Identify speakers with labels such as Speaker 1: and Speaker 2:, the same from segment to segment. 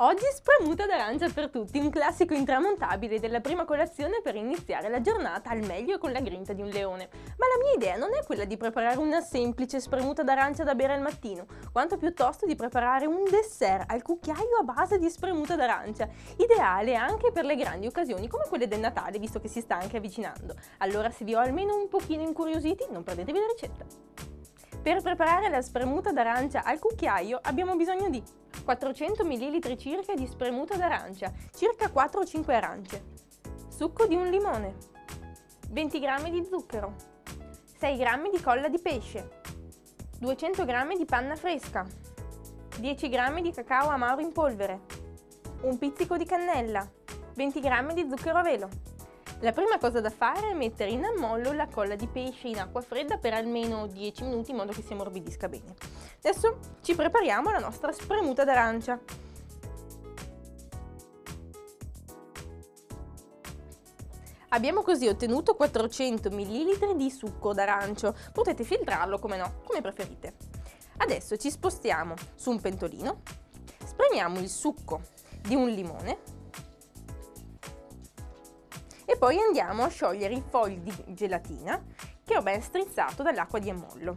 Speaker 1: Oggi spremuta d'arancia per tutti, un classico intramontabile della prima colazione per iniziare la giornata al meglio con la grinta di un leone. Ma la mia idea non è quella di preparare una semplice spremuta d'arancia da bere al mattino, quanto piuttosto di preparare un dessert al cucchiaio a base di spremuta d'arancia, ideale anche per le grandi occasioni come quelle del Natale, visto che si sta anche avvicinando. Allora se vi ho almeno un pochino incuriositi, non perdetevi la ricetta. Per preparare la spremuta d'arancia al cucchiaio abbiamo bisogno di 400 ml circa di spremuta d'arancia, circa 4 o 5 arance, succo di un limone, 20 g di zucchero, 6 g di colla di pesce, 200 g di panna fresca, 10 g di cacao amaro in polvere, un pizzico di cannella, 20 g di zucchero a velo. La prima cosa da fare è mettere in ammollo la colla di pesce in acqua fredda per almeno 10 minuti in modo che si ammorbidisca bene. Adesso ci prepariamo la nostra spremuta d'arancia. Abbiamo così ottenuto 400 ml di succo d'arancio, potete filtrarlo come no, come preferite. Adesso ci spostiamo su un pentolino, spremiamo il succo di un limone poi andiamo a sciogliere i fogli di gelatina che ho ben strizzato dall'acqua di ammollo.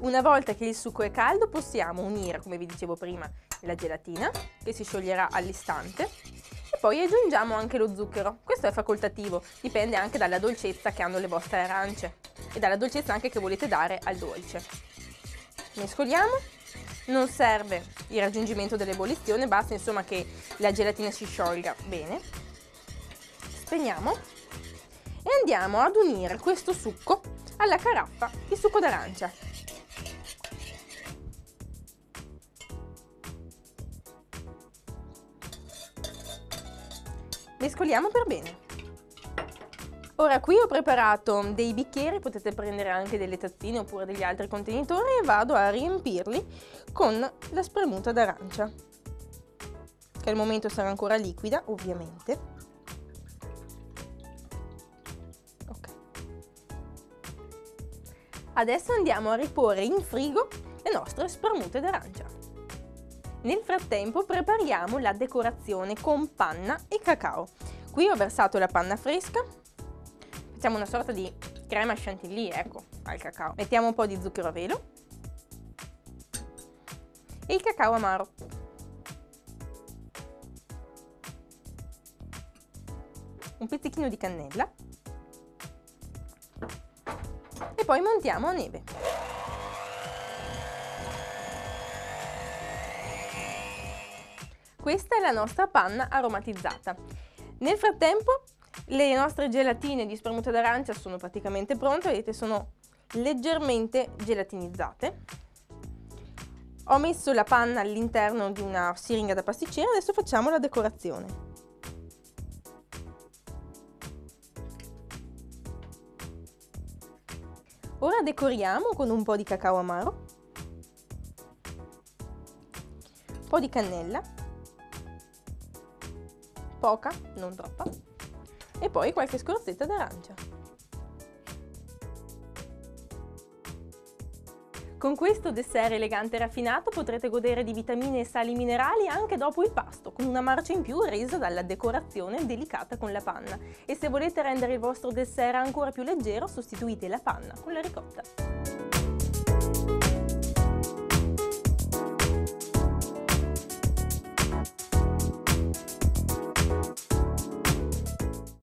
Speaker 1: Una volta che il succo è caldo possiamo unire, come vi dicevo prima, la gelatina che si scioglierà all'istante e poi aggiungiamo anche lo zucchero. Questo è facoltativo, dipende anche dalla dolcezza che hanno le vostre arance e dalla dolcezza anche che volete dare al dolce. Mescoliamo, non serve il raggiungimento dell'ebollizione, basta insomma che la gelatina si sciolga bene spegniamo e andiamo ad unire questo succo alla caraffa di succo d'arancia. Mescoliamo per bene. Ora qui ho preparato dei bicchieri, potete prendere anche delle tazzine oppure degli altri contenitori e vado a riempirli con la spremuta d'arancia, che al momento sarà ancora liquida ovviamente. Adesso andiamo a riporre in frigo le nostre spramute d'arancia. Nel frattempo prepariamo la decorazione con panna e cacao. Qui ho versato la panna fresca, facciamo una sorta di crema chantilly, ecco, al cacao. Mettiamo un po' di zucchero a velo e il cacao amaro. Un pizzichino di cannella poi montiamo a neve. Questa è la nostra panna aromatizzata. Nel frattempo le nostre gelatine di spremuta d'arancia sono praticamente pronte, vedete sono leggermente gelatinizzate. Ho messo la panna all'interno di una siringa da pasticcere, adesso facciamo la decorazione. Ora decoriamo con un po' di cacao amaro, un po' di cannella, poca, non troppa, e poi qualche scorzetta d'arancia. Con questo dessert elegante e raffinato potrete godere di vitamine e sali minerali anche dopo il pasto, con una marcia in più resa dalla decorazione delicata con la panna. E se volete rendere il vostro dessert ancora più leggero, sostituite la panna con la ricotta.